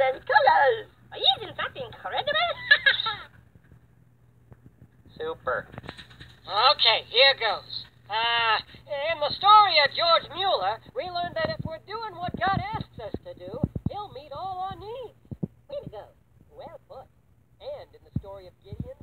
Are different colors. Isn't that incredible? Super. Okay, here goes. Uh, in the story of George Mueller, we learned that if we're doing what God asks us to do, He'll meet all our needs. Way to go. Well put. And in the story of Gideon,